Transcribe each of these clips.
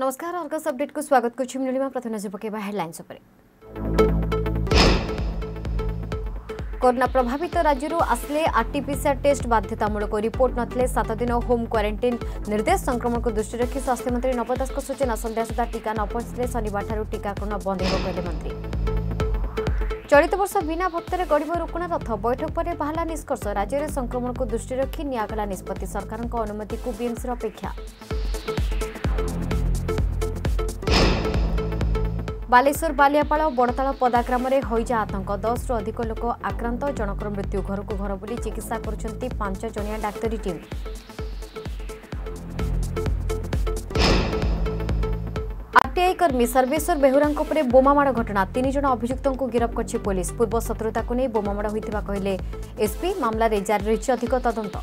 नमस्कार अर्क अपडेट को स्वागत को छिमनुली में प्रथम नजर पकड़ हेडलाइंस कोरोना प्रभावित राज्यरु राज्य में आसले आरटीपीसीआर टेस्ट बाध्यतामूलक रिपोर्ट नथले सात दिन होम क्वारेन्टाइन निर्देश संक्रमण को दृष्टि रखी स्वास्थ्य मंत्री नव दास सूचना सन्या सुधा टीका न पहुंचे शनिवार टीकाकरण बंद हो गए मंत्री चलित वर्ष बिना भक्त ने गढ़ रोकणा रथ बैठक परे बाहला निष्कर्ष राज्य में संक्रमण को दृष्टि रखी निगला निष्पत्ति सरकारको अनुमति को बीएमसी अपेक्षा ବାଲେଶ୍ୱର ବାଲିଆପାଳ ବଡ଼ତାଳ ପଦା ଗ୍ରାମରେ ହଇଜା ଆତଙ୍କ ଦଶରୁ ଅଧିକ ଲୋକ ଆକ୍ରାନ୍ତ ଜଣଙ୍କର ମୃତ୍ୟୁ ଘରକୁ ଘର ବୁଲି ଚିକିତ୍ସା କରୁଛନ୍ତି ପାଞ୍ଚ ଜଣିଆ ଡାକ୍ତରୀ ଟିମ୍ ଆରଟିଆଇ କର୍ମୀ ସର୍ବେଶ୍ୱର ବେହୁରାଙ୍କ ଉପରେ ବୋମାମାଡ଼ ଘଟଣା ତିନି ଜଣ ଅଭିଯୁକ୍ତଙ୍କୁ ଗିରଫ କରିଛି ପୋଲିସ ପୂର୍ବ ଶତ୍ରୁତାକୁ ନେଇ ବୋମାମାଡ଼ ହୋଇଥିବା କହିଲେ ଏସ୍ପି ମାମଲାରେ ଜାରି ରହିଛି ଅଧିକ ତଦନ୍ତ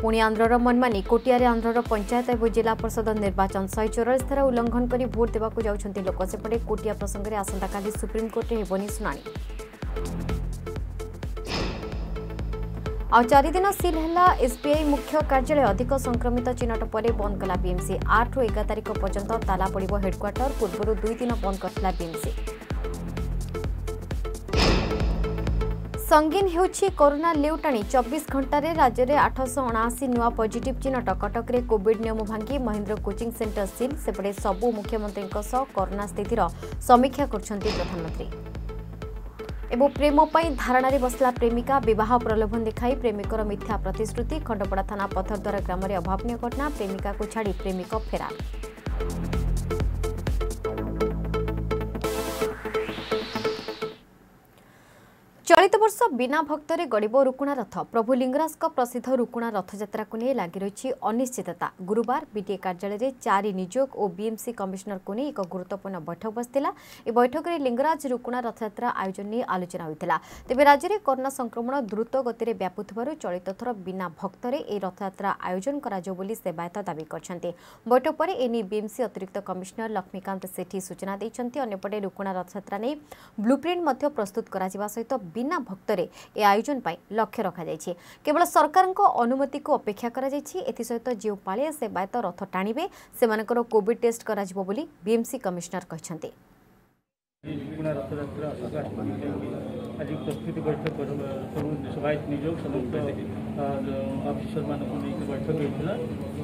ପୁଣି ଆନ୍ଧ୍ରର ମନମାନି କୋଟିଆରେ ଆନ୍ଧ୍ରର ପଞ୍ଚାୟତ ଏବଂ ଜିଲ୍ଲା ପରିଷଦ ନିର୍ବାଚନ ଶହେ ଚଉରାଳିଶ ଧାରା ଉଲ୍ଲଂଘନ କରି ଭୋଟ୍ ଦେବାକୁ ଯାଉଛନ୍ତି ଲୋକ ସେପଟେ କୋଟିଆ ପ୍ରସଙ୍ଗରେ ଆସନ୍ତାକାଲି ସୁପ୍ରିମକୋର୍ଟରେ ହେବନି ଶୁଣାଣି ଆଉ ଚାରିଦିନ ସିଲ୍ ହେଲା ଏସ୍ବିଆଇ ମୁଖ୍ୟ କାର୍ଯ୍ୟାଳୟ ଅଧିକ ସଂକ୍ରମିତ ଚିହ୍ନଟ ପରେ ବନ୍ଦ କଲା ବିଏମ୍ସି ଆଠରୁ ଏଗାର ତାରିଖ ପର୍ଯ୍ୟନ୍ତ ତାଲା ପଡ଼ିବ ହେଡ୍କ୍ୱାର୍ଟର ପୂର୍ବରୁ ଦୁଇ ଦିନ ବନ୍ଦ କରିଥିଲା ବିଏମ୍ସି ସଙ୍ଗୀନ ହେଉଛି କରୋନା ଲେଉଟାଣି ଚବିଶ ଘଣ୍ଟାରେ ରାଜ୍ୟରେ ଆଠଶହ ଅଣାଅଶୀ ନୂଆ ପଜିଟିଭ୍ ଚିହ୍ନଟ କଟକରେ କୋଭିଡ୍ ନିୟମ ଭାଙ୍ଗି ମହେନ୍ଦ୍ର କୋଚିଂ ସେଣ୍ଟର ସିଲ୍ ସେପଟେ ସବୁ ମୁଖ୍ୟମନ୍ତ୍ରୀଙ୍କ ସହ କରୋନା ସ୍ଥିତିର ସମୀକ୍ଷା କରୁଛନ୍ତି ପ୍ରଧାନମନ୍ତ୍ରୀ ଏବଂ ପ୍ରେମ ପାଇଁ ଧାରଣାରେ ବସିଲା ପ୍ରେମିକା ବିବାହ ପ୍ରଲୋଭନ ଦେଖାଇ ପ୍ରେମିକର ମିଥ୍ୟା ପ୍ରତିଶ୍ରୁତି ଖଣ୍ଡପଡ଼ା ଥାନା ପଥରଦ୍ୱାର ଗ୍ରାମରେ ଅଭାବନୀୟ ଘଟଣା ପ୍ରେମିକାକୁ ଛାଡ଼ି ପ୍ରେମିକ ଫେରାର চলিত বর্ষ বিনা ভক্তরে গড়ব রুকুণা রথ প্রভু লিঙ্গরাজঙ্ প্রসিদ্ধ রুকুণা রথযাত্রাকে নিয়ে লাগি রয়েছে অনিশ্চিততা গুরুবার বিটিএ কার্যালয়ে চারি নিযোগ ও বিএমসি কমিশনরকে নিয়ে এক গুরুত্বপূর্ণ বৈঠক বসিলা এই বৈঠকরে লিঙ্গরাজ রুকুণা রথযাত্রা আয়োজন নিয়ে আলোচনা হয়েছিল তবে রাজ্যের করোনা সংক্রমণ দ্রুত গতিরে ব্যাপুবার চলিত থর বিনা ভক্তরে এই রথযাত্রা আয়োজন করা বলে সেবায়ত দাবি করছেন বৈঠক পরে এ নিয়ে বিএমসি অতিরিক্ত কমিশনার লক্ষ্মীকান্ত সেঠি সূচনা দিয়েছেন অন্যপটে রুকুণা রথযাত্রা নিয়ে ব্লুপ্রিন্ট প্রস্তুত করা সহ ବିନା ଭକ୍ତରେ ଏ ଆୟୋଜନ ପାଇଁ ଲକ୍ଷ୍ୟ ରଖାଯାଇଛି କେବଳ ସରକାରଙ୍କ ଅନୁମତିକୁ ଅପେକ୍ଷା କରାଯାଇଛି ଏଥିସହିତ ଯେଉଁ ପାଳିଆ ସେବାୟତ ରଥ ଟାଣିବେ ସେମାନଙ୍କର କୋଭିଡ୍ ଟେଷ୍ଟ କରାଯିବ ବୋଲି ବିଏମ୍ସି କମିଶନର କହିଛନ୍ତି आज प्रस्तुत बैठक सुभाष निजोग अफिसर मानक बैठक होता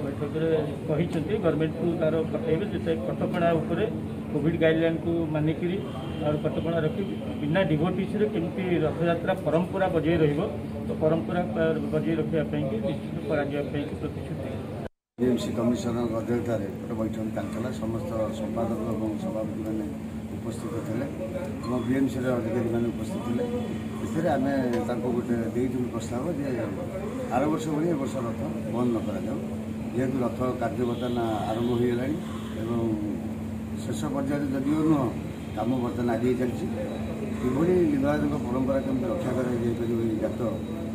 बैठक गवर्नमेंट को तार पठे कटक कोविड गाइडलैन को मानिक कटक रख बिना डिभोटिस कमी रथजात्रा परंपरा बजाय रो तो परंपरा बजाय रखापी निश्चित कराइक प्रतिश्रुति एमसी कमिशनर अध्यक्षतार गोटे बैठक समस्त संपादक और सभापति मैंने ଉପସ୍ଥିତ ଥିଲେ ଏବଂ ବିଏମ୍ସିର ଅଧିକାରୀମାନେ ଉପସ୍ଥିତ ଥିଲେ ଏଥିରେ ଆମେ ତାଙ୍କୁ ଗୋଟେ ଦେଇଥିଲୁ ପ୍ରସ୍ତାବ ଯେ ଆର ବର୍ଷ ଭଳି ଏ ବର୍ଷ ରଥ ବନ୍ଦ ନ କରାଯାଉ ଯେହେତୁ ରଥ କାର୍ଯ୍ୟ ବର୍ତ୍ତମାନ ଆରମ୍ଭ ହୋଇଗଲାଣି ଏବଂ ଶେଷ ପର୍ଯ୍ୟାୟରେ ଯଦିଓ ନୁହଁ କାମ ବର୍ତ୍ତମାନ ଆଗେଇ ଚାଲିଛି କିଭଳି ଲିଙ୍ଗରାଜଙ୍କ ପରମ୍ପରା କେମିତି ରକ୍ଷା କରାଯାଇପାରିବ ଏହି ଜାତ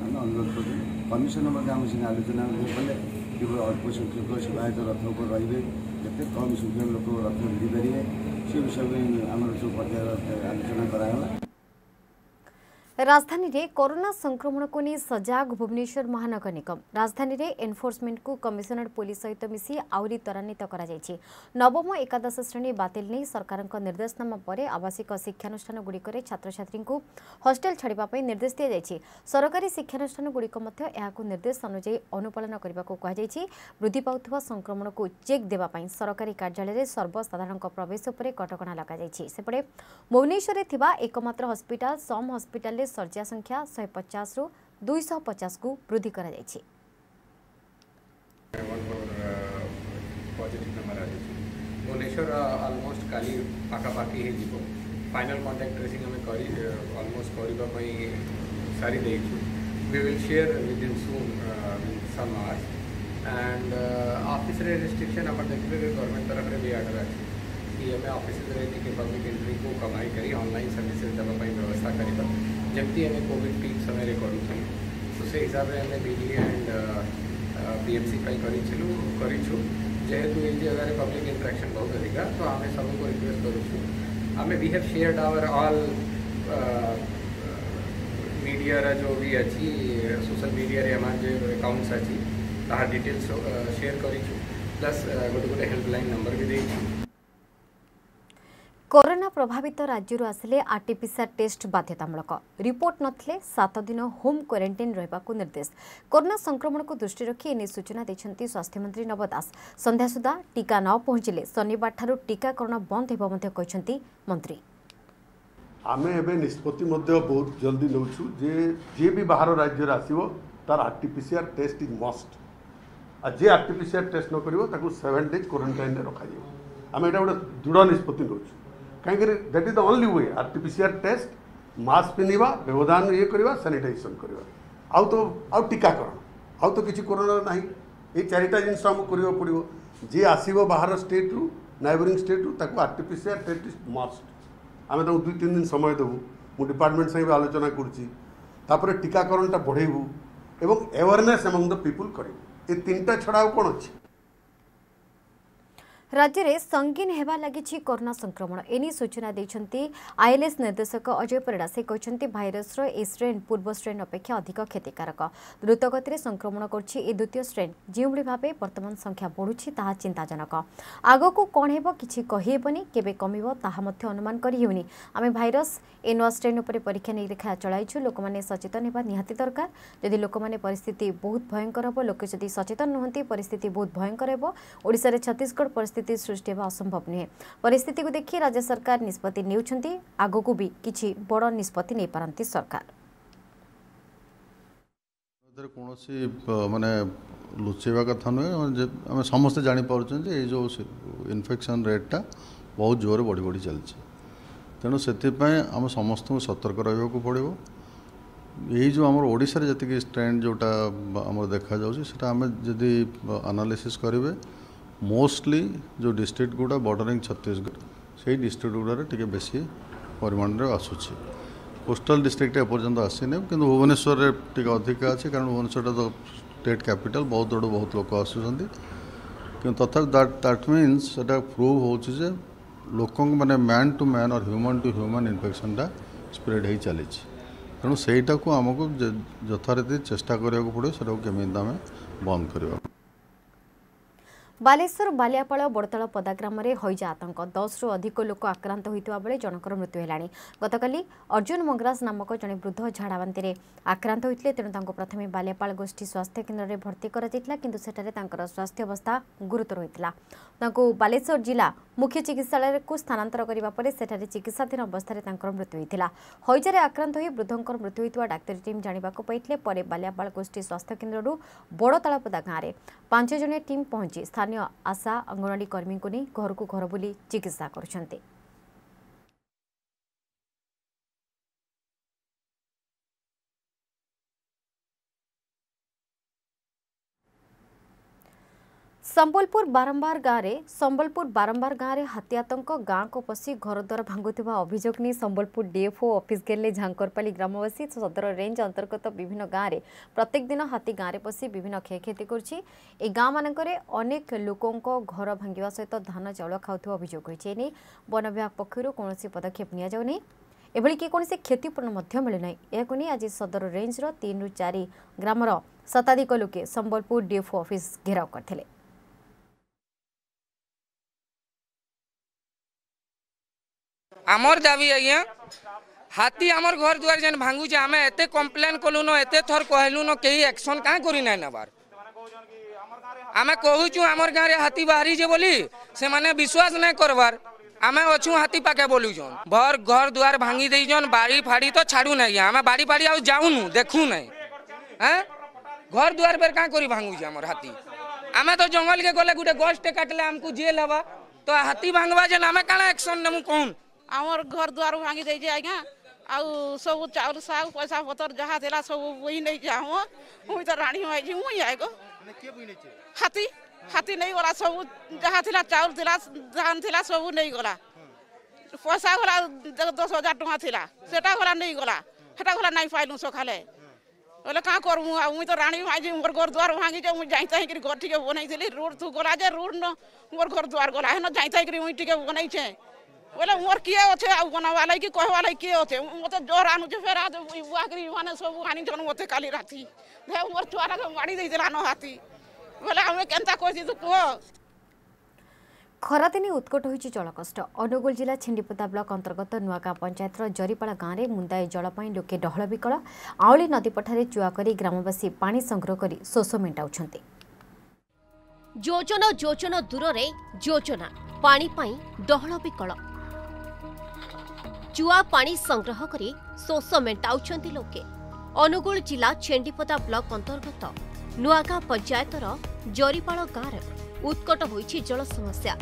ଆମେ ଅନୁରୋଧ କରୁଛୁ କମିଶନ ମଧ୍ୟ ଆମ ସିନା ଆଲୋଚନା କଲେ କିଭଳି ଅଳ୍ପ ସଂଖ୍ୟକ ସେବାୟତ ରଥ ଉପରେ ରହିବେ କେତେ କମ୍ ସଂଖ୍ୟକ ଲୋକ ରଥ ଭିଡ଼ିବେ शिव विषय हाम्रो जो उपाध्याय आलोचना कराया ରାଜଧାନୀରେ କରୋନା ସଂକ୍ରମଣକୁ ନେଇ ସଜାଗ ଭୁବନେଶ୍ୱର ମହାନଗର ନିଗମ ରାଜଧାନୀରେ ଏନ୍ଫୋର୍ସମେଣ୍ଟକୁ କମିଶନର ପୁଲିସ୍ ସହିତ ମିଶି ଆହୁରି ତ୍ୱରାନ୍ୱିତ କରାଯାଇଛି ନବମ ଏକାଦଶ ଶ୍ରେଣୀ ବାତିଲ ନେଇ ସରକାରଙ୍କ ନିର୍ଦ୍ଦେଶନାମା ପରେ ଆବାସିକ ଶିକ୍ଷାନୁଷ୍ଠାନଗୁଡ଼ିକରେ ଛାତ୍ରଛାତ୍ରୀଙ୍କୁ ହଷ୍ଟେଲ ଛାଡ଼ିବା ପାଇଁ ନିର୍ଦ୍ଦେଶ ଦିଆଯାଇଛି ସରକାରୀ ଶିକ୍ଷାନୁଷ୍ଠାନଗୁଡ଼ିକ ମଧ୍ୟ ଏହାକୁ ନିର୍ଦ୍ଦେଶ ଅନୁଯାୟୀ ଅନୁପାଳନ କରିବାକୁ କୁହାଯାଇଛି ବୃଦ୍ଧି ପାଉଥିବା ସଂକ୍ରମଣକୁ ଚେକ୍ ଦେବା ପାଇଁ ସରକାରୀ କାର୍ଯ୍ୟାଳୟରେ ସର୍ବସାଧାରଣଙ୍କ ପ୍ରବେଶ ଉପରେ କଟକଣା ଲଗାଯାଇଛି ସେପଟେ ଭୁବନେଶ୍ୱରରେ ଥିବା ଏକମାତ୍ର ହସ୍ପିଟାଲ ସମ୍ ହସ୍ପିଟାଲରେ ଶଯ୍ୟା ସଂଖ୍ୟା ଶହେ ପଚାଶରୁ ଦୁଇଶହ ପଚାଶକୁ ବୃଦ୍ଧି କରାଯାଇଛି ଭୁବନେଶ୍ୱର ଅଲମୋଷ୍ଟ କାଲି ପାଖାପାଖି ହେଇଯିବ ଫାଇନାଲ୍ କଣ୍ଟାକ୍ଟ ଟ୍ରେସିଂ ଆମେ କରି ଅଲମୋଷ୍ଟ କରିବା ପାଇଁ ସାରିଦେଇଛୁ we will share with him soon uh, some hours and uh, officer restriction अपन देखते हुए गवर्नमेंट तरफ रे भी आर्डर अच्छे कि हमें ऑफिस रे कि पब्लिक एंट्री को कमाई करी ऑनलाइन सर्विसेज दबा पाई व्यवस्था करी पर જગતી હે કોવિડ ટાઈમ સમય રેકોર્ડ કરું તો સે હિસાબે મે બિલી એન્ડ બીએમસી ફાઈલ કરી ચલું કરી છું જેત મે ઇન્ડિયા ઘરે પબ્લિક ઇન્ટરેક્શન બહુ થા દીગા તો આમે સબ કો રિક્વેસ્ટ કરું આમે બી have shared our all media રા જો બી એચઈ સોશિયલ મીડિયા રે અમાર જે એકાઉન્ટસ છે તા હા ડિટેલ્સ શેર કરી છું plus got to helpline corona ପ୍ରଭାବିତ ରାଜ୍ୟରୁ ଆସିଲେ ଆର୍ଟିପିସିଆର୍ ଟେଷ୍ଟ ବାଧ୍ୟତାମୂଳକ ରିପୋର୍ଟ ନଥିଲେ ସାତ ଦିନ ହୋମ୍ କ୍ୱାରେଣ୍ଟାଇନ୍ ରହିବାକୁ ନିର୍ଦ୍ଦେଶ କରୋନା ସଂକ୍ରମଣକୁ ଦୃଷ୍ଟି ରଖି ଏନେଇ ସୂଚନା ଦେଇଛନ୍ତି ସ୍ୱାସ୍ଥ୍ୟମନ୍ତ୍ରୀ ନବ ଦାସ ସନ୍ଧ୍ୟା ସୁଦ୍ଧା ଟିକା ନ ପହଞ୍ଚିଲେ ଶନିବାରଠାରୁ ଟିକାକରଣ ବନ୍ଦ ହେବ ମଧ୍ୟ କହିଛନ୍ତି ମନ୍ତ୍ରୀ ଆମେ ଏବେ ନିଷ୍ପତ୍ତି ମଧ୍ୟ ବହୁତ ଜଲ୍ଦି ନେଉଛୁ ଯେ ଯିଏ ବି ବାହାର ରାଜ୍ୟରୁ ଆସିବ ତାର ଆର୍ଟିପିସିଆର୍ ଟେଷ୍ଟ ଇଜ୍ ମଷ୍ଟ ଆଉ ଯିଏ ଆର୍ଟିପିସିଆର୍ ଟେଷ୍ଟ ନ କରିବ ତାକୁ ସେଭେନ୍ ଡେଜ୍ କ୍ୱାରେଣ୍ଟାଇନ୍ରେ ରଖାଯିବ ଆମେ ଏଇଟା ଗୋଟେ ଦୃଢ଼ ନିଷ୍ପତ୍ତି ନେଉଛୁ କାହିଁକିରି that is the only way R T P C R test mask ପିନ୍ଧିବା ବ୍ୟବଧାନ ଇଏ କରିବା ସାନିଟାଇଜେସନ୍ କରିବା ଆଉ ତ ଆଉ ଟୀକାକରଣ ଆଉ ତ କିଛି କରୋନା ନାହିଁ ଏଇ ଚାରିଟା ଜିନିଷ ଆମକୁ କରିବାକୁ ପଡ଼ିବ ଯିଏ ଆସିବ ବାହାର ଷ୍ଟେଟ୍ରୁ ନାଇବରିଂ ଷ୍ଟେଟ୍ରୁ ତାକୁ R T P C R test is must ଆମେ ତାଙ୍କୁ ଦୁଇ ତିନି ଦିନ ସମୟ ଦେବୁ ମୁଁ ଡିପାର୍ଟମେଣ୍ଟ ସାଙ୍ଗେ ଆଲୋଚନା କରୁଛି ତାପରେ ଟୀକାକରଣଟା ବଢ଼େଇବୁ ଏବଂ ଆୱାରନେସ୍ ଏମଙ୍ଗ ଦ ପିପୁଲ୍ କରିବୁ ଏ ତିନିଟା ଛଡ଼ା ଆଉ କ'ଣ ଅଛି राज्य में संगीन होगा लगी कोरोना संक्रमण एने सूचना देखते आईएलएस निर्देशक अजय पिड़ा से कहते भाईरसर ए स्ट्रेन पूर्व स्ट्रेन अपेक्षा अधिक क्षतिकारक द्रुतगति से संक्रमण कर द्वितीय स्ट्रेन जो भाव वर्तमान संख्या बढ़ुच्च चिंताजनक आग को कण हो कि कहीहबनी के कम अनुमान करहनी आम भाईरस ए नुआ स्ट्रेन परीक्षा निरीक्षा चलू लोक मैंने सचेतन होगा निहाती दरकार जदि लोक पिस्थित बहुत भयंकर हे लोक जदि सचेतन नुहतं पिस्थित बहुत भयंकर होशार छत्तीशगढ़ पिस्थित ପରିସ୍ଥିତି ସୃଷ୍ଟି ହେବା ଅସମ୍ଭବ ନୁହେଁ ପରିସ୍ଥିତିକୁ ଦେଖି ରାଜ୍ୟ ସରକାର ନିଷ୍ପତ୍ତି ନେଉଛନ୍ତି ଆଗକୁ ବି କିଛି ବଡ଼ ନିଷ୍ପତ୍ତି ନେଇପାରନ୍ତି ସରକାର କୌଣସି ମାନେ ଲୁଚେଇବା କଥା ନୁହେଁ ଆମେ ସମସ୍ତେ ଜାଣିପାରୁଛନ୍ତି ଯେ ଏଇ ଯେଉଁ ଇନଫେକ୍ସନ୍ ରେଟ୍ଟା ବହୁତ ଜୋରରେ ବଢ଼ି ବଢ଼ି ଚାଲିଛି ତେଣୁ ସେଥିପାଇଁ ଆମେ ସମସ୍ତଙ୍କୁ ସତର୍କ ରହିବାକୁ ପଡ଼ିବ ଏଇ ଯେଉଁ ଆମର ଓଡ଼ିଶାରେ ଯେତିକି ଷ୍ଟ୍ରେଣ୍ଡ ଯେଉଁଟା ଆମର ଦେଖାଯାଉଛି ସେଇଟା ଆମେ ଯଦି ଆନାଲିସିସ୍ କରିବେ ମୋଷ୍ଟଲି ଯେଉଁ ଡିଷ୍ଟ୍ରିକ୍ଟ ଗୁଡ଼ା ବର୍ଡ଼ରିଂ ଛତିଶଗଡ଼ ସେଇ ଡିଷ୍ଟ୍ରିକ୍ଟ ଗୁଡ଼ାରେ ଟିକେ ବେଶୀ ପରିମାଣରେ ଆସୁଛି କୋଷ୍ଟାଲ୍ ଡିଷ୍ଟ୍ରିକ୍ଟ ଏପର୍ଯ୍ୟନ୍ତ ଆସିନି କିନ୍ତୁ ଭୁବନେଶ୍ୱରରେ ଟିକେ ଅଧିକା ଅଛି କାରଣ ଭୁବନେଶ୍ୱରଟା ତ ଷ୍ଟେଟ୍ କ୍ୟାପିଟାଲ୍ ବହୁତ ଆଡ଼ୁ ବହୁତ ଲୋକ ଆସୁଛନ୍ତି କିନ୍ତୁ ତଥାପି ଦ୍ୟାଟ୍ ଦ୍ୟାଟ୍ ମିନ୍ସ ସେଟା ପ୍ରୁଭ୍ ହେଉଛି ଯେ ଲୋକଙ୍କ ମାନେ man to man or human to human ଇନଫେକ୍ସନ୍ଟା spread ହେଇ ଚାଲିଛି ତେଣୁ ସେଇଟାକୁ ଆମକୁ ଯଥାରୀତି ଚେଷ୍ଟା କରିବାକୁ ପଡ଼ିବ ସେଟାକୁ କେମିତି ଆମେ ବନ୍ଦ କରିବା ବାଲେଶ୍ୱର ବାଲିଆପାଳ ବଡ଼ତଳ ପଦା ଗ୍ରାମରେ ହଇଜା ଆତଙ୍କ ଦଶରୁ ଅଧିକ ଲୋକ ଆକ୍ରାନ୍ତ ହୋଇଥିବା ବେଳେ ଜଣଙ୍କର ମୃତ୍ୟୁ ହେଲାଣି ଗତକାଲି ଅର୍ଜୁନ ମଙ୍ଗରାଜ ନାମକ ଜଣେ ବୃଦ୍ଧ ଝାଡ଼ାବାନ୍ତିରେ ଆକ୍ରାନ୍ତ ହୋଇଥିଲେ ତେଣୁ ତାଙ୍କୁ ପ୍ରଥମେ ବାଲିଆପାଳ ଗୋଷ୍ଠୀ ସ୍ୱାସ୍ଥ୍ୟ କେନ୍ଦ୍ରରେ ଭର୍ତ୍ତି କରାଯାଇଥିଲା କିନ୍ତୁ ସେଠାରେ ତାଙ୍କର ସ୍ୱାସ୍ଥ୍ୟାବସ୍ଥା ଗୁରୁତର ହୋଇଥିଲା ତାଙ୍କୁ ବାଲେଶ୍ୱର ଜିଲ୍ଲା ମୁଖ୍ୟ ଚିକିତ୍ସାଳୟକୁ ସ୍ଥାନାନ୍ତର କରିବା ପରେ ସେଠାରେ ଚିକିତ୍ସାଧୀନ ଅବସ୍ଥାରେ ତାଙ୍କର ମୃତ୍ୟୁ ହୋଇଥିଲା ହଇଜାରେ ଆକ୍ରାନ୍ତ ହୋଇ ବୃଦ୍ଧଙ୍କର ମୃତ୍ୟୁ ହୋଇଥିବା ଡାକ୍ତରୀ ଟିମ୍ ଜାଣିବାକୁ ପାଇଥିଲେ ପରେ ବାଲିଆପାଳ ଗୋଷ୍ଠୀ ସ୍ୱାସ୍ଥ୍ୟ କେନ୍ଦ୍ରରୁ ବଡ଼ତାଳପଦା ଗାଁରେ ପାଞ୍ଚ ଜଣିଆ ଟିମ୍ ପହଞ୍ଚି ସ୍ଥାନୀୟ ସ୍ଥାନୀୟ ଆଶା ଅଙ୍ଗନୱାଡ଼ି କର୍ମୀଙ୍କୁ ନେଇ ଘରକୁ ଘର ବୁଲି ଚିକିତ୍ସା କରୁଛନ୍ତି ସମ୍ବଲପୁର ବାରମ୍ବାର ଗାଁରେ ସମ୍ବଲପୁର ବାରମ୍ବାର ଗାଁରେ ହାତୀଆତଙ୍କ ଗାଁକୁ ପଶି ଘରଦ୍ୱାର ଭାଙ୍ଗୁଥିବା ଅଭିଯୋଗ ନେଇ ସମ୍ବଲପୁର ଡିଏଫ୍ଓ ଅଫିସ୍ ଗେଲେ ଝାଙ୍କରପାଲି ଗ୍ରାମବାସୀ ସଦର ରେଞ୍ଜ ଅନ୍ତର୍ଗତ ବିଭିନ୍ନ ଗାଁରେ ପ୍ରତ୍ୟେକ ଦିନ ହାତୀ ଗାଁରେ ପଶି ବିଭିନ୍ନ କ୍ଷୟକ୍ଷତି କରୁଛି ଏହି ଗାଁମାନଙ୍କରେ ଅନେକ ଲୋକଙ୍କ ଘର ଭାଙ୍ଗିବା ସହିତ ଧାନ ଚାଉଳ ଖାଉଥିବା ଅଭିଯୋଗ ହୋଇଛି ଏନେଇ ବନ ବିଭାଗ ପକ୍ଷରୁ କୌଣସି ପଦକ୍ଷେପ ନିଆଯାଉନି ଏଭଳି କି କୌଣସି କ୍ଷତିପୂରଣ ମଧ୍ୟ ମିଳୁନାହିଁ ଏହାକୁ ନେଇ ଆଜି ସଦର ରେଞ୍ଜର ତିନିରୁ ଚାରି ଗ୍ରାମର ଶତାଧିକ ଲୋକେ ସମ୍ବଲପୁର ଡିଏଫ୍ଓ ଅଫିସ୍ ଘେରାଉ କରିଥିଲେ আমার দাবি আজ্ঞা হাতি আমার ঘর দুয়ার যেন ভাঙ্গুছে আমি এতে কমপ্লেন কলুন এতে থর কহিলুন কেই একশন কাঁ করি নাই নেবার আমি কহুছু আমার গাঁরে হাতি বাহারিছে বলি সে বিশ্বাস নাই করবার ଆମେ ଅଛୁ ହାତୀ ପାଖେ ବୋଲୁଛନ୍ ଭର ଘର ଦୁଆର ଭାଙ୍ଗି ଦେଇଛନ୍ ବାଡ଼ି ଫାଡ଼ି ତ ଛାଡ଼ୁ ନାହିଁ ଆମେ ବାଡ଼ି ଫାଡ଼ି ଆଉ ଯାଉନୁ ଦେଖୁ ନାହିଁ ହଁ ଘର ଦୁଆର ବେର କାଁ କରି ଭାଙ୍ଗୁଛି ଆମର ହାତୀ ଆମେ ତ ଜଙ୍ଗଲକେ ଗଲେ ଗୋଟେ ଗଛଟେ କାଟିଲେ ଆମକୁ ଜେଲ୍ ହେବା ତ ହାତୀ ଭାଙ୍ଗବା ଯେନ୍ ଆମେ କାଣା ଆକ୍ସନ୍ ନେମୁ କହୁନ୍ आम घर दुआर भांगी दे आज्ञा आउ सब चाउल साग पैसा पतर जहाँ थे सब वही नहीं जाऊँ मुई तो राणी भाई मुझे हाथी हाथी नहीं गला सब जहाँ थी चाउल थी धान थी सब नहीं गला पैसा गला दस हजार टाँह थी से नहीं गला हेटा गला नहीं पाइल सखाले बोले कहाँ करमु आ मुई तो राणी भाई मोर घर दुआर भांगी जे मुई जाई घर टी बनई रोड तू गला जे रोड न मोर घर दुआर गला है ना जाई ताई मुई बनई छे ବୋଲେ ମୋର କିଏ ଅଛେ ଆଉ ବନାବା ଲାଗି କହିବା ଲାଗି କିଏ ଅଛେ ମୋତେ ଜ୍ୱର ଆଣୁଛେ ଫେର ଉଆକରି ମାନେ ସବୁ ଆଣିଛନ୍ ମୋତେ କାଲି ରାତି ଦେହ ମୋର ଛୁଆଟାକୁ ମାଡ଼ି ଦେଇଥିଲା ନ ହାତି ବୋଲେ ଆମେ କେନ୍ତା କହିଛି ତୁ କୁହ ଖରାଦିନେ ଉତ୍କଟ ହୋଇଛି ଜଳକଷ୍ଟ ଅନୁଗୁଳ ଜିଲ୍ଲା ଛିଣ୍ଡିପଦା ବ୍ଲକ ଅନ୍ତର୍ଗତ ନୂଆଗାଁ ପଞ୍ଚାୟତର ଜରିପାଳ ଗାଁରେ ମୁନ୍ଦାଏ ଜଳ ପାଇଁ ଲୋକେ ଡହଳ ବିକଳ ଆଉଳି ନଦୀ ପଠାରେ ଚୁଆ କରି ଗ୍ରାମବାସୀ ପାଣି ସଂଗ୍ରହ କରି ଶୋଷ ମେଣ୍ଟାଉଛନ୍ତି ଯୋଜନା ଯୋଜନା ଦୂରରେ ଯୋଜନା ପାଣି ପାଇଁ ଡହଳ ବିକଳ ଚୁଆ ପାଣି ସଂଗ୍ରହ କରି ଶୋଷ ମେଣ୍ଟାଉଛନ୍ତି ଲୋକେ ଅନୁଗୁଳ ଜିଲ୍ଲା ଛେଣ୍ଡିପଦା ବ୍ଲକ ଅନ୍ତର୍ଗତ ନୂଆଗାଁ ପଞ୍ଚାୟତର ଜରିପାଳ ଗାଁରେ ଉତ୍କଟ ହୋଇଛି ଜଳ ସମସ୍ୟା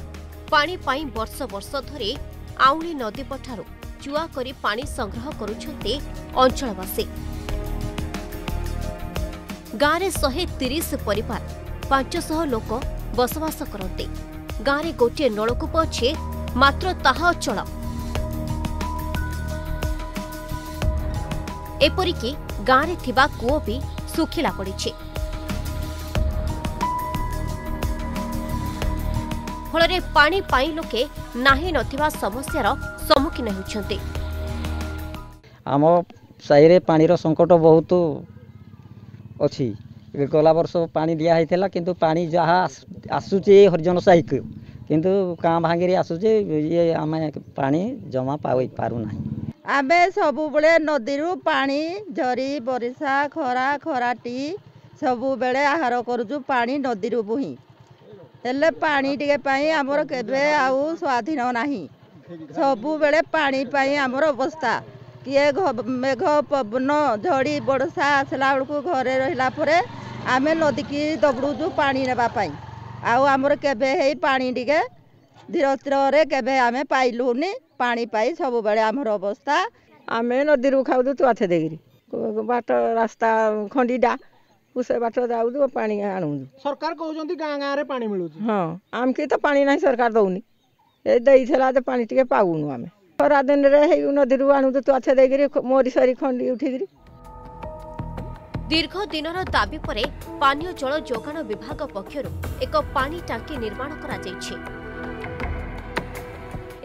ପାଣି ପାଇଁ ବର୍ଷ ବର୍ଷ ଧରି ଆଉଁଳି ନଦୀପଠାରୁ ଚୁଆ କରି ପାଣି ସଂଗ୍ରହ କରୁଛନ୍ତି ଅଞ୍ଚଳବାସୀ ଗାଁରେ ଶହେ ତିରିଶ ପରିବାର ପାଞ୍ଚଶହ ଲୋକ ବସବାସ କରନ୍ତି ଗାଁରେ ଗୋଟିଏ ନଳକୂପ ଅଛି ମାତ୍ର ତାହା ଅଚଳ ଏପରିକି ଗାଁରେ ଥିବା କୂଅ ବି ଶୁଖିଲା ପଡ଼ିଛି ଫଳରେ ପାଣି ପାଇଁ ଲୋକେ ନାହିଁ ନଥିବା ସମସ୍ୟାର ସମ୍ମୁଖୀନ ହେଉଛନ୍ତି ଆମ ସାହିରେ ପାଣିର ସଙ୍କଟ ବହୁତ ଅଛି ଗଲା ବର୍ଷ ପାଣି ଦିଆ ହେଇଥିଲା କିନ୍ତୁ ପାଣି ଯାହା ଆସୁଛି ଏ ହରିଜନ ସାହିକୁ କିନ୍ତୁ କାଁ ଭାଙ୍ଗିରେ ଆସୁଛି ଇଏ ଆମେ ପାଣି ଜମା ପାଇ ପାରୁନାହିଁ ଆମେ ସବୁବେଳେ ନଦୀରୁ ପାଣି ଝରି ବରିଷା ଖରା ଖରାଟି ସବୁବେଳେ ଆହାର କରୁଛୁ ପାଣି ନଦୀରୁ ବୁହିଁ ହେଲେ ପାଣି ଟିକେ ପାଇଁ ଆମର କେବେ ଆଉ ସ୍ୱାଧୀନ ନାହିଁ ସବୁବେଳେ ପାଣି ପାଇଁ ଆମର ଅବସ୍ଥା କିଏ ମେଘ ପବନ ଝଡ଼ି ବର୍ଷା ଆସିଲା ବେଳକୁ ଘରେ ରହିଲା ପରେ ଆମେ ନଦୀକି ଦୌଡ଼ୁଛୁ ପାଣି ନେବା ପାଇଁ ଆଉ ଆମର କେବେ ହେଇ ପାଣି ଟିକେ ଧୀରସ୍ଥିରରେ କେବେ ଆମେ ପାଇଲୁନି ପାଣି ପାଇ ସବୁବେଳେ ଆମର ଅବସ୍ଥା ଆମେ ନଦୀରୁ ଖାଉଛୁ ତୁଆଥେ ଦେଇକିରି ବାଟ ରାସ୍ତା ଖଣ୍ଡିଟା ସେ ବାଟ ଯାଉଛୁ ପାଣି ଆଣୁଛୁ ସରକାର କହୁଛନ୍ତି ଗାଁ ଗାଁରେ ପାଣି ମିଳୁଛି ହଁ ଆମକେ ତ ପାଣି ନାହିଁ ସରକାର ଦଉନି ଏ ଦେଇଥିଲା ଯେ ପାଣି ଟିକେ ପାଉନୁ ଆମେ ଖରା ଦିନରେ ହେଇ ନଦୀରୁ ଆଣୁଛୁ ତୁଆଥେ ଦେଇକିରି ମରି ସରି ଖଣ୍ଡି ଉଠିକିରି ଦୀର୍ଘ ଦିନର ଦାବି ପରେ ପାନୀୟ ଜଳ ଯୋଗାଣ ବିଭାଗ ପକ୍ଷରୁ ଏକ ପାଣି ଟାଙ୍କି ନିର୍ମାଣ କରାଯାଇଛି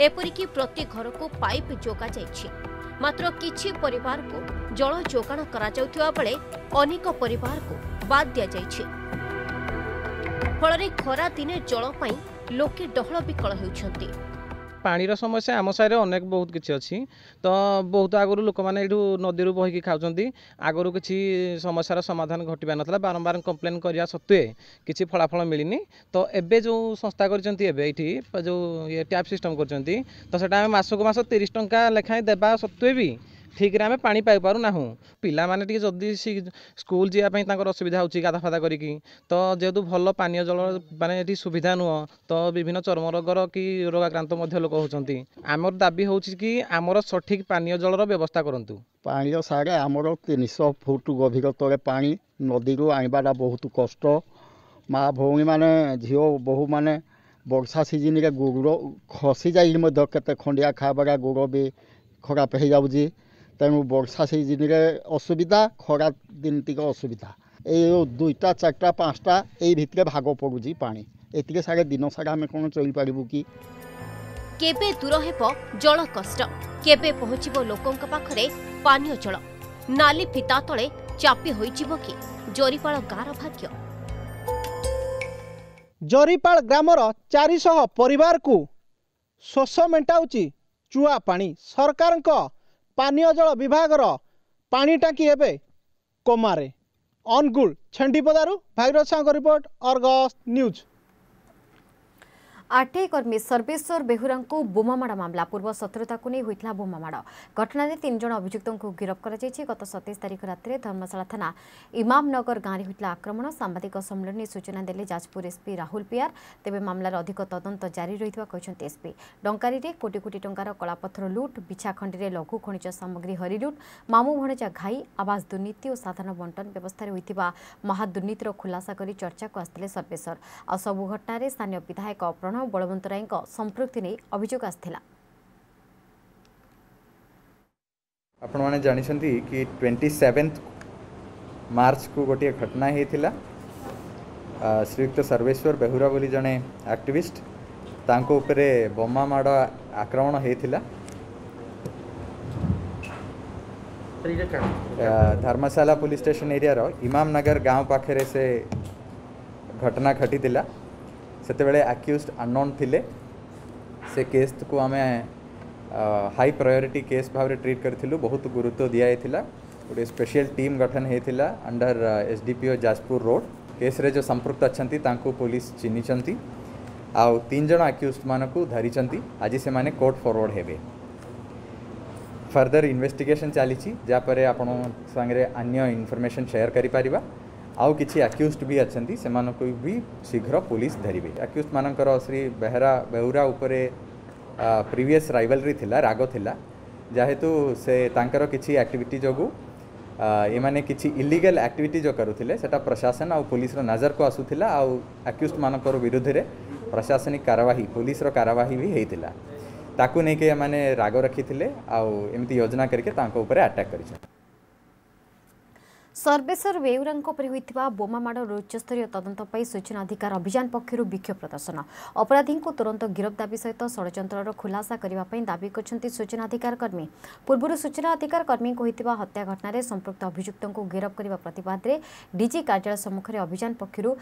ଏପରିକି ପ୍ରତି ଘରକୁ ପାଇପ୍ ଯୋଗାଯାଇଛି ମାତ୍ର କିଛି ପରିବାରକୁ ଜଳ ଯୋଗାଣ କରାଯାଉଥିବା ବେଳେ ଅନେକ ପରିବାରକୁ ବାଦ୍ ଦିଆଯାଇଛି ଫଳରେ ଖରାଦିନେ ଜଳ ପାଇଁ ଲୋକେ ଡହଳ ବିକଳ ହେଉଛନ୍ତି ପାଣିର ସମସ୍ୟା ଆମ ସାହିରେ ଅନେକ ବହୁତ କିଛି ଅଛି ତ ବହୁତ ଆଗରୁ ଲୋକମାନେ ଏଇଠୁ ନଦୀରୁ ବହିକି ଖାଉଛନ୍ତି ଆଗରୁ କିଛି ସମସ୍ୟାର ସମାଧାନ ଘଟିପାରି ନଥିଲା ବାରମ୍ବାର କମ୍ପ୍ଲେନ୍ କରିବା ସତ୍ତ୍ୱେ କିଛି ଫଳାଫଳ ମିଳିନି ତ ଏବେ ଯେଉଁ ସଂସ୍ଥା କରିଛନ୍ତି ଏବେ ଏଇଠି ଯେଉଁ ଟ୍ୟାପ୍ ସିଷ୍ଟମ୍ କରିଛନ୍ତି ତ ସେଇଟା ଆମେ ମାସକୁ ମାସ ତିରିଶ ଟଙ୍କା ଲେଖାଏଁ ଦେବା ସତ୍ତ୍ୱେ ବି ଠିକ୍ରେ ଆମେ ପାଣି ପାଇପାରୁନାହୁଁ ପିଲାମାନେ ଟିକେ ଯଦି ସ୍କୁଲ ଯିବା ପାଇଁ ତାଙ୍କର ଅସୁବିଧା ହେଉଛି ଗାଧାଫାଧା କରିକି ତ ଯେହେତୁ ଭଲ ପାନୀୟ ଜଳ ମାନେ ଏଠି ସୁବିଧା ନୁହଁ ତ ବିଭିନ୍ନ ଚର୍ମ ରୋଗର କି ରୋଗାକ୍ରାନ୍ତ ମଧ୍ୟ ଲୋକ ହେଉଛନ୍ତି ଆମର ଦାବି ହେଉଛି କି ଆମର ସଠିକ୍ ପାନୀୟ ଜଳର ବ୍ୟବସ୍ଥା କରନ୍ତୁ ପାଣିର ସାରେ ଆମର ତିନିଶହ ଫୁଟ ଗଭୀର ତଳେ ପାଣି ନଦୀରୁ ଆଣିବାଟା ବହୁତ କଷ୍ଟ ମା ଭଉଣୀମାନେ ଝିଅ ବୋହୂମାନେ ବର୍ଷା ସିଜିନ୍ରେ ଗୋଡ଼ ଖସି ଯାଇକି ମଧ୍ୟ କେତେ ଖଣ୍ଡିଆ ଖାବରା ଗୋଡ଼ ବି ଖରାପ ହୋଇଯାଉଛି ତେଣୁ ବର୍ଷା ସିଜିନ୍ରେ ଅସୁବିଧା ଖରା ଦିନ ଟିକେ ଅସୁବିଧା ଏଇ ଦୁଇଟା ଚାରିଟା ପାଞ୍ଚଟା ଏଇ ଭିତରେ ଭାଗ ପଡ଼ୁଛି ପାଣି ଏଥିରେ ସାରା ଦିନ ସାରା ଆମେ କ'ଣ ଚଳିପାରିବୁ କି କେବେ ଦୂର ହେବ ଜଳ କଷ୍ଟ କେବେ ପହଞ୍ଚିବ ଲୋକଙ୍କ ପାଖରେ ପାନୀୟ ଜଳ ନାଲି ଫିତା ତଳେ ଚାପି ହୋଇଯିବ କି ଜରିପାଳ ଗାଁର ଭାଗ୍ୟ ଜରିପାଳ ଗ୍ରାମର ଚାରିଶହ ପରିବାରକୁ ଶୋଷ ମେଣ୍ଟାଉଛି ଚୁଆ ପାଣି ସରକାରଙ୍କ ପାନୀୟ ଜଳ ବିଭାଗର ପାଣି ଟାଙ୍କି ଏବେ କୋମାରେ ଅନୁଗୁଳ ଛେଣ୍ଡିପଦାରୁ ଭାଗୀରଥ ସାହୁଙ୍କ ରିପୋର୍ଟ ଅର୍ଗସ୍ ନ୍ୟୁଜ୍ आरटीआई कर्मी सर्वेश्वर बेहुरा बोमामाड़ मामला पूर्व शत्रुता को नहीं होता बोमामाड़ घटन तीन जन अभियुक्त को गिरफ गत सतैश तारीख रात धर्मशाला थाना इमामनगर गाँव में आक्रमण सांबादिक सम्मिलन सूचना दे जाजपुर एसपी राहुल पियार तेज मामलार अधिक तदंत जारी रही एसपी डंकारी कोटि कोटी टंकार कलापथर लुट बिछाखंडी लघु खणिज सामग्री हरिलुट मामू भणजा घाई आवास दुर्नीति और साधारण बंटन व्यवस्था होता महादुर्नीतिर खुलासा कर चर्चा को आसते सर्वेश्वर आ सबु घटन स्थानीय विधायक प्रणव बलवंत राय संप्रति नहीं अभोग आपंट जानते कि ट्वेंटी सेवेन्थ मार्च को गोटे घटना होता श्रीयुक्त सर्वेश्वर बेहुरा बोली जड़े आक्टिस्ट तापरे बोमा माड़ आक्रमण होता धर्मशाला पुलिस स्टेशन एरिया रो इमाम नगर गांव पाखे से घटना घटी ସେତେବେଳେ ଆକ୍ୟୁଜ୍ଡ ଅନନୋନ୍ ଥିଲେ ସେ କେସ୍କୁ ଆମେ ହାଇ ପ୍ରାୟୋରିଟି କେସ୍ ଭାବରେ ଟ୍ରିଟ୍ କରିଥିଲୁ ବହୁତ ଗୁରୁତ୍ୱ ଦିଆଯାଇଥିଲା ଗୋଟେ ସ୍ପେଶିଆଲ ଟିମ୍ ଗଠନ ହେଇଥିଲା under S D P O Jajpur road କେସ୍ରେ ଯେଉଁ ସମ୍ପୃକ୍ତ ଅଛନ୍ତି ତାଙ୍କୁ ପୋଲିସ ଚିହ୍ନିଛନ୍ତି ଆଉ ତିନି ଜଣ ଆକ୍ୟୁଜ୍ଡମାନଙ୍କୁ ଧରିଛନ୍ତି ଆଜି ସେମାନେ କୋର୍ଟ ଫରୱାର୍ଡ଼ ହେବେ ଫର୍ଦର ଇନଭେଷ୍ଟିଗେସନ୍ ଚାଲିଛି ଯାହାପରେ ଆପଣଙ୍କ ସାଙ୍ଗରେ ଅନ୍ୟ ଇନଫର୍ମେସନ୍ ସେୟାର କରିପାରିବା आउ कि आक्यूज भी अच्छा से भी शीघ्र पुलिस धरवे आक्यूज मानक श्री बेहरा बेहरा उपर प्रिवियस रईवलरी थी राग था जेहेतु से तांकर किसी आक्टिविट जो ये कि इलिगेल आक्टिट जो करुले से प्रशासन आ पुलिस नजर को आसूला आउ आक्यूज मान विरुद्ध प्रशासनिक कारवाही पुलिस कारवाही भी होता ताकू नहीं राग रखी थे आउ एमती योजना करके अटैक कर सर्वेश्वर वेउराको उप बोमामड र उच्चस्तरीय तदनपै सूचना अधिकार अभियान पक्ष वोभ प्रदर्शन अपराधीको तुरन्त दाबी सहित षडर खुलासा दार्जिलिङ सूचना अधिकार कर्मी पूर्व सूचना अधिकार कर्मीको हुत्या घटना सम्पृक्त अभियुक्त गिरफा प्रति कार्यालय सम्मुख अभियान पक्ष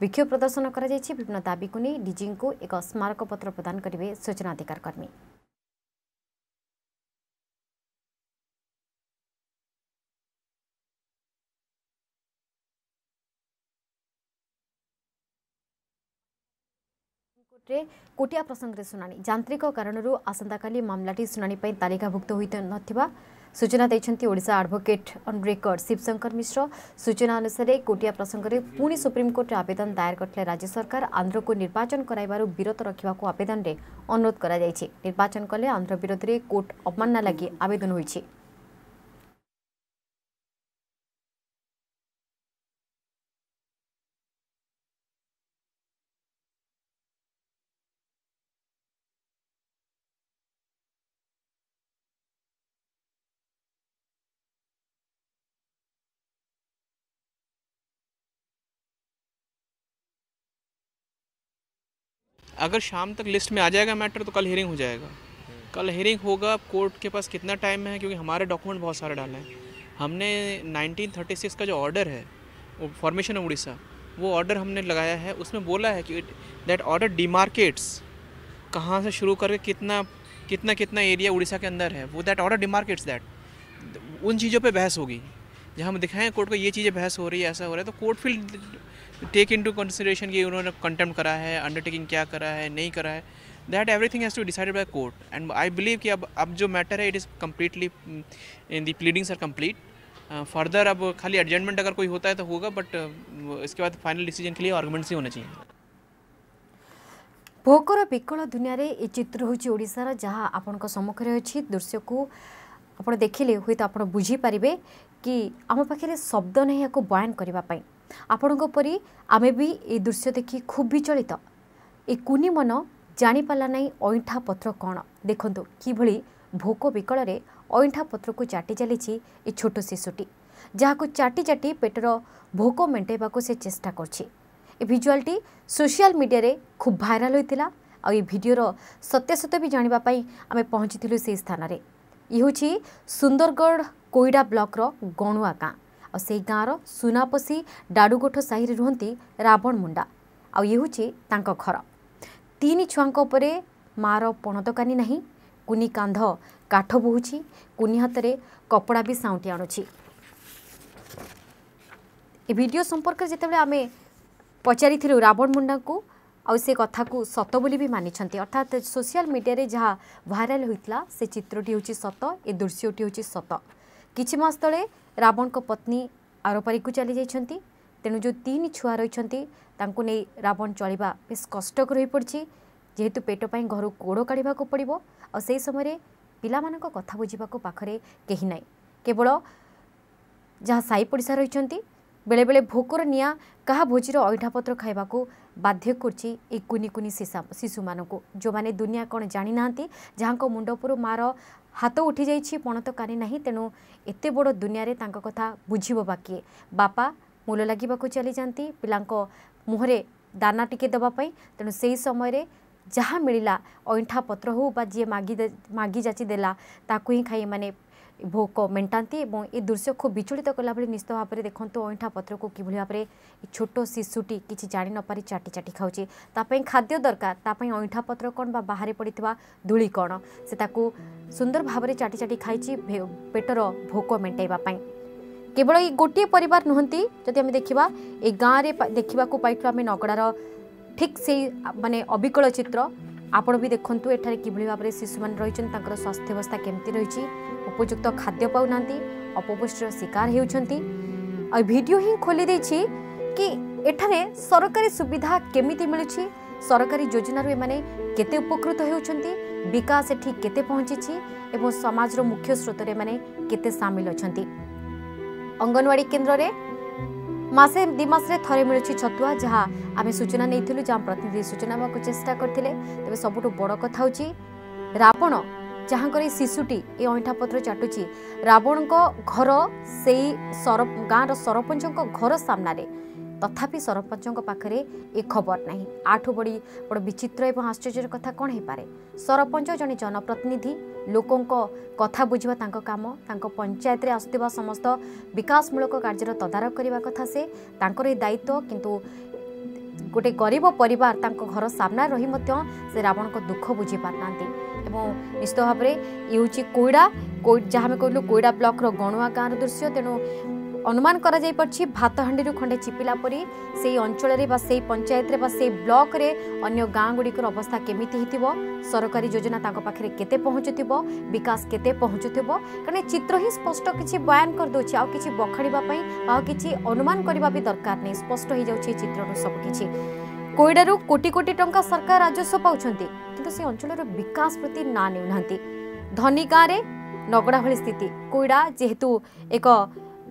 बिक्षो प्रदर्शन गरिबीको एक स्मारक पत्र प्रदान गरे सूचना अधिकार कर्मी कारण आसलाभुक्त नाडभोकेट अन रेकर्ड शिवशंकर मिश्र सूचना अनुसार कोटिया प्रसङ्गले सुप्रीम कोर्ट आवेदन दायर गरिन्ध्रको निर्वाचन गराइब विरत र आवेदनले अनुरोध निर्वाचन कले आन्ध्र विरोधले कोर्ट अपमानना लागि आवेदन होइछ अगर शाम तक लिस्ट में आ जाएगा मैटर तो कल हेरिंग हो जाएगा हम्म। कल हेरिंग होगा कोर्ट के पास कितना टाइम है क्योंकि हमारे डॉक्यूमेंट बहुत सारे डाले हैं हमने 1936 का जो ऑर्डर है वो फॉर्मेशन ऑफ उड़ीसा वो ऑर्डर हमने लगाया है उसमें बोला है कि दैट ऑर्डर डिमार्केट्स कहाँ से शुरू करके कितना कितना कितना एरिया उड़ीसा के अंदर है वो दैट ऑर्डर डिमार्केट्स दैट उन चीज़ों पे बहस होगी जहाँ हम दिखाएं कोर्ट को ये चीज़ें बहस हो रही है ऐसा हो रहा है तो court will take into consideration कि उन्होंने कंटेम्प्ट करा है अंडरटेकिंग क्या करा है नहीं करा है that everything has to decided by court and I believe कि अब अब जो मैटर है it is completely in the pleadings are complete further अब खाली एडजमेंट अगर कोई होता है तो होगा बट uh, इसके बाद फाइनल डिसीजन के लिए आर्गुमेंट्स ही होने चाहिए ଭୋକର ବିକଳ ଦୁନିଆରେ ଏ ଚିତ୍ର ହେଉଛି ଓଡ଼ିଶାର ଯାହା ଆପଣଙ୍କ ସମ୍ମୁଖରେ दृश्य को ଆପଣ ଦେଖିଲେ ହୁଏତ ଆପଣ ବୁଝିପାରିବେ କି ଆମ ପାଖରେ ଶବ୍ଦ ନାହିଁ ଏହାକୁ ବୟାନ କରିବା ପାଇଁ ଆପଣଙ୍କ ପରି ଆମେ ବି ଏ ଦୃଶ୍ୟ ଦେଖି ଖୁବ୍ ବିଚଳିତ ଏ କୁନି ମନ ଜାଣିପାରିଲା ନାହିଁ ଅଇଁଠା ପତ୍ର କ'ଣ ଦେଖନ୍ତୁ କିଭଳି ଭୋକ ବିକଳରେ ଅଇଁଠା ପତ୍ରକୁ ଚାଟି ଚାଲିଛି ଏ ଛୋଟ ଶିଶୁଟି ଯାହାକୁ ଚାଟି ଚାଟି ପେଟର ଭୋକ ମେଣ୍ଟାଇବାକୁ ସେ ଚେଷ୍ଟା କରୁଛି ଏ ଭିଜୁଆଲ୍ଟି ସୋସିଆଲ ମିଡ଼ିଆରେ ଖୁବ୍ ଭାଇରାଲ୍ ହୋଇଥିଲା ଆଉ ଏ ଭିଡ଼ିଓର ସତ୍ୟାସତ୍ୟ ବି ଜାଣିବା ପାଇଁ ଆମେ ପହଞ୍ଚିଥିଲୁ ସେହି ସ୍ଥାନରେ ଇ ହେଉଛି ସୁନ୍ଦରଗଡ଼ କୋଇଡ଼ା ବ୍ଲକର ଗଣୁଆ ଗାଁ ଆଉ ସେଇ ଗାଁର ସୁନାପୋଷି ଡାଡ଼ୁଗୋଠ ସାହିରେ ରୁହନ୍ତି ରାବଣ ମୁଣ୍ଡା ଆଉ ଇଏ ହେଉଛି ତାଙ୍କ ଘର ତିନି ଛୁଆଙ୍କ ଉପରେ ମାଆର ପଣ ଦୋକାନୀ ନାହିଁ କୁନି କାନ୍ଧ କାଠ ବୋହୁଛି କୁନି ହାତରେ କପଡ଼ା ବି ସାଉଁଟି ଆଣୁଛି ଏ ଭିଡ଼ିଓ ସମ୍ପର୍କରେ ଯେତେବେଳେ ଆମେ ପଚାରିଥିଲୁ ରାବଣ ମୁଣ୍ଡାଙ୍କୁ ଆଉ ସେ କଥାକୁ ସତ ବୋଲି ବି ମାନିଛନ୍ତି ଅର୍ଥାତ୍ ସୋସିଆଲ୍ ମିଡ଼ିଆରେ ଯାହା ଭାଇରାଲ୍ ହୋଇଥିଲା ସେ ଚିତ୍ରଟି ହେଉଛି ସତ ଏ ଦୃଶ୍ୟଟି ହେଉଛି ସତ କିଛି ମାସ ତଳେ ରାବଣଙ୍କ ପତ୍ନୀ ଆରପାରିକୁ ଚାଲିଯାଇଛନ୍ତି ତେଣୁ ଯେଉଁ ତିନି ଛୁଆ ରହିଛନ୍ତି ତାଙ୍କୁ ନେଇ ରାବଣ ଚଳିବା ବେଶ୍ କଷ୍ଟକର ହୋଇପଡ଼ିଛି ଯେହେତୁ ପେଟ ପାଇଁ ଘରୁ ଗୋଡ଼ କାଢ଼ିବାକୁ ପଡ଼ିବ ଆଉ ସେହି ସମୟରେ ପିଲାମାନଙ୍କ କଥା ବୁଝିବାକୁ ପାଖରେ କେହି ନାହିଁ କେବଳ ଯାହା ସାହି ପଡ଼ିଶା ରହିଛନ୍ତି ବେଳେବେଳେ ଭୋକର ନିଆଁ କାହା ଭୋଜିର ଅଇଁଠାପତ୍ର ଖାଇବାକୁ ବାଧ୍ୟ କରୁଛି ଏଇ କୁନି କୁନି ଶିଶୁମାନଙ୍କୁ ଯେଉଁମାନେ ଦୁନିଆ କ'ଣ ଜାଣିନାହାନ୍ତି ଯାହାଙ୍କ ମୁଣ୍ଡ ଉପରୁ ମାଆର ହାତ ଉଠିଯାଇଛି ପଣତ କାନି ନାହିଁ ତେଣୁ ଏତେ ବଡ଼ ଦୁନିଆରେ ତାଙ୍କ କଥା ବୁଝିବ ବା କିଏ ବାପା ମୂଲ ଲାଗିବାକୁ ଚାଲିଯାନ୍ତି ପିଲାଙ୍କ ମୁହଁରେ ଦାନା ଟିକେ ଦେବା ପାଇଁ ତେଣୁ ସେହି ସମୟରେ ଯାହା ମିଳିଲା ଅଇଁଠା ପତ୍ର ହେଉ ବା ଯିଏ ମାଗି ମାଗି ଯାଚି ଦେଲା ତାକୁ ହିଁ ଖାଇ ଏମାନେ भोक मेटाती है दृश्य खूब विचलित कला भाई निश्चित भाव में देखो अईठा पत्र को किभ भाव में छोट शिशुटी किसी जाणी नप चाटी चाटी खाऊ खाद्य दरकार अईठा पत्र कौन बाहर पड़ता धूल कौन से सुंदर भाव में चाटी चाटी खाई पेटर भोक मेटाइबापी केवल ये गोटे पर नुहंती जदि आम देखा य गाँव में देखा पाइप नगड़ार ठीक से मानने अबिकल चित्र ଆପଣ ବି ଦେଖନ୍ତୁ ଏଠାରେ କିଭଳି ଭାବରେ ଶିଶୁମାନେ ରହିଛନ୍ତି ତାଙ୍କର ସ୍ୱାସ୍ଥ୍ୟାବସ୍ଥା କେମିତି ରହିଛି ଉପଯୁକ୍ତ ଖାଦ୍ୟ ପାଉନାହାନ୍ତି ଅପପୁଷ୍ଟିର ଶିକାର ହେଉଛନ୍ତି ଆଉ ଭିଡ଼ିଓ ହିଁ ଖୋଲି ଦେଇଛି କି ଏଠାରେ ସରକାରୀ ସୁବିଧା କେମିତି ମିଳୁଛି ସରକାରୀ ଯୋଜନାରୁ ଏମାନେ କେତେ ଉପକୃତ ହେଉଛନ୍ତି ବିକାଶ ଏଠି କେତେ ପହଞ୍ଚିଛି ଏବଂ ସମାଜର ମୁଖ୍ୟ ସ୍ରୋତରେ ଏମାନେ କେତେ ସାମିଲ ଅଛନ୍ତି ଅଙ୍ଗନୱାଡ଼ି କେନ୍ଦ୍ରରେ ମାସେ ଦୁଇ ମାସରେ ଥରେ ମିଳୁଛି ଛତୁଆ ଯାହା ଆମେ ସୂଚନା ନେଇଥିଲୁ ଯାହା ପ୍ରତିନିଧି ସୂଚନା ଦେବାକୁ ଚେଷ୍ଟା କରିଥିଲେ ତେବେ ସବୁଠୁ ବଡ଼ କଥା ହେଉଛି ରାବଣ ଯାହାଙ୍କର ଏଇ ଶିଶୁଟି ଏ ଅଇଁଠା ପତ୍ର ଚାଟୁଛି ରାବଣଙ୍କ ଘର ସେଇ ଗାଁର ସରପଞ୍ଚଙ୍କ ଘର ସାମ୍ନାରେ ତଥାପି ସରପଞ୍ଚଙ୍କ ପାଖରେ ଏ ଖବର ନାହିଁ ଆଠୁ ବଡ଼ି ବଡ଼ ବିଚିତ୍ର ଏବଂ ଆଶ୍ଚର୍ଯ୍ୟର କଥା କ'ଣ ହେଇପାରେ ସରପଞ୍ଚ ଜଣେ ଜନପ୍ରତିନିଧି ଲୋକଙ୍କ କଥା ବୁଝିବା ତାଙ୍କ କାମ ତାଙ୍କ ପଞ୍ଚାୟତରେ ଆସୁଥିବା ସମସ୍ତ ବିକାଶମୂଳକ କାର୍ଯ୍ୟର ତଦାରଖ କରିବା କଥା ସେ ତାଙ୍କର ଏ ଦାୟିତ୍ୱ କିନ୍ତୁ ଗୋଟେ ଗରିବ ପରିବାର ତାଙ୍କ ଘର ସାମ୍ନାରେ ରହି ମଧ୍ୟ ସେ ରାବଣଙ୍କ ଦୁଃଖ ବୁଝିପାରୁନାହାନ୍ତି ଏବଂ ନିଶ୍ଚିତ ଭାବରେ ଇଏ ହେଉଛି କୋଇଡ଼ା ଯାହା ଆମେ କହିଲୁ କୋଇଡ଼ା ବ୍ଲକର ଗଣୁଆ ଗାଁର ଦୃଶ୍ୟ ତେଣୁ অনুমান করা যাইপারছি ভাতহাণ্ডি খণ্ডে চিপিলা পরি সেই অঞ্চলের বা সেই পঞ্চায়েতের বা সেই ব্লকরে অন্য গাঁ গুড়ির অবস্থা কেমিতি হইব সরকারি যোজনা তাঁর পাখে কেতে পৌঁছুব বিকাশ কেতে পৌঁছুব কারণ চিত্র হি স্পষ্ট কিছু বয়ান করেদেছি আউ কিছু বখাড়া আউ কিছু অনুমান করা বি দরকার নেই স্পষ্ট হয়ে যাচ্ছে চিত্রর সবকিছি কোটি কোটি କୋଟି সরকার রাজস্ব ରାଜସ୍ୱ কিন্তু সেই ସେ ଅଞ୍ଚଳର ବିକାଶ ପ୍ରତି ନା ନେଉନାହାନ୍ତି ধনী ଗାଁରେ নগড়া ଭଳି স্থিতি କୋଇଡ଼ା যেহেতু এক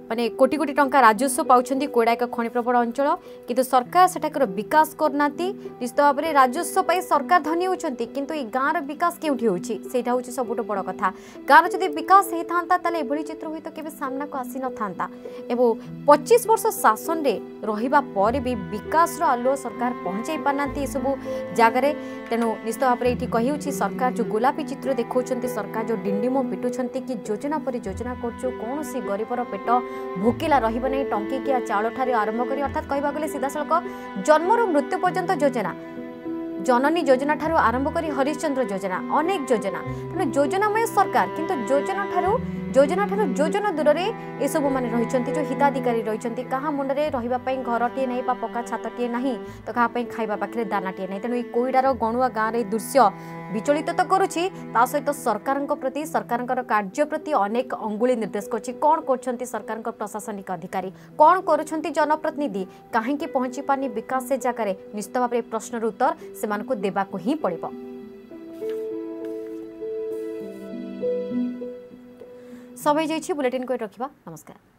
ମାନେ କୋଟି କୋଟି ଟଙ୍କା ରାଜସ୍ୱ ପାଉଛନ୍ତି କୋଇଡ଼ା ଏକ ଖଣିପ୍ରବଳ ଅଞ୍ଚଳ କିନ୍ତୁ ସରକାର ସେଠାକାର ବିକାଶ କରୁନାହାନ୍ତି ନିଶ୍ଚିତ ଭାବରେ ରାଜସ୍ୱ ପାଇଁ ସରକାର ଧନୀ ହେଉଛନ୍ତି କିନ୍ତୁ ଏ ଗାଁର ବିକାଶ କେଉଁଠି ହେଉଛି ସେଇଟା ହେଉଛି ସବୁଠୁ ବଡ଼ କଥା ଗାଁର ଯଦି ବିକାଶ ହେଇଥାନ୍ତା ତାହେଲେ ଏଭଳି ଚିତ୍ର ହୁଏତ କେବେ ସାମ୍ନାକୁ ଆସିନଥାନ୍ତା ଏବଂ ପଚିଶ ବର୍ଷ ଶାସନରେ ରହିବା ପରେ ବି ବିକାଶର ଆଲୁଅ ସରକାର ପହଞ୍ଚାଇ ପାରୁନାହାନ୍ତି ଏସବୁ ଜାଗାରେ ତେଣୁ ନିଶ୍ଚିତ ଭାବରେ ଏଠି କହିହେଉଛି ସରକାର ଯେଉଁ ଗୋଲାପୀ ଚିତ୍ର ଦେଖାଉଛନ୍ତି ସରକାର ଯେଉଁ ଡିଣ୍ଡିମ ପିଟୁଛନ୍ତି କି ଯୋଜନା ପରେ ଯୋଜନା କରୁଛୁ କୌଣସି ଗରିବର ପେଟ ଭୋକିଲା ରହିବ ନାହିଁ ଟଙ୍କିକିଆ ଚାଉଳଠାରୁ ଆରମ୍ଭ କରି ଅର୍ଥାତ୍ କହିବାକୁ ଗଲେ ସିଧାସଳଖ ଜନ୍ମରୁ ମୃତ୍ୟୁ ପର୍ଯ୍ୟନ୍ତ ଯୋଜନା জননী যোজনা ঠার আরম্ভ করে হরিশ্চন্দ্র যোজনা অনেক যোজনা তেমন যোজনাময় সরকার কিন্তু যোজনা ঠার योजना ठार योजना दूर से यह सबू मैंने रही जो हिताधिकारी रही क्या मुंडे रही घर टे नहीं पक्का छात टे ना तो क्या खावा पाखे दाना टे ना तेनाली कोईडार गणुआ गाँव रृश्य विचलित तो करुच्ता सहित सरकार प्रति सरकार कार्य प्रति अनेक अंगुली निर्देश कर सरकार प्रशासनिक अधिकारी कौन कर जनप्रतिनिधि कहीं पहुंची पानी विकास से जगह निश्चित भाव प्रश्नर उत्तर से देवाक ही पड़ेगा जाइए बुलेटिन को रखा नमस्कार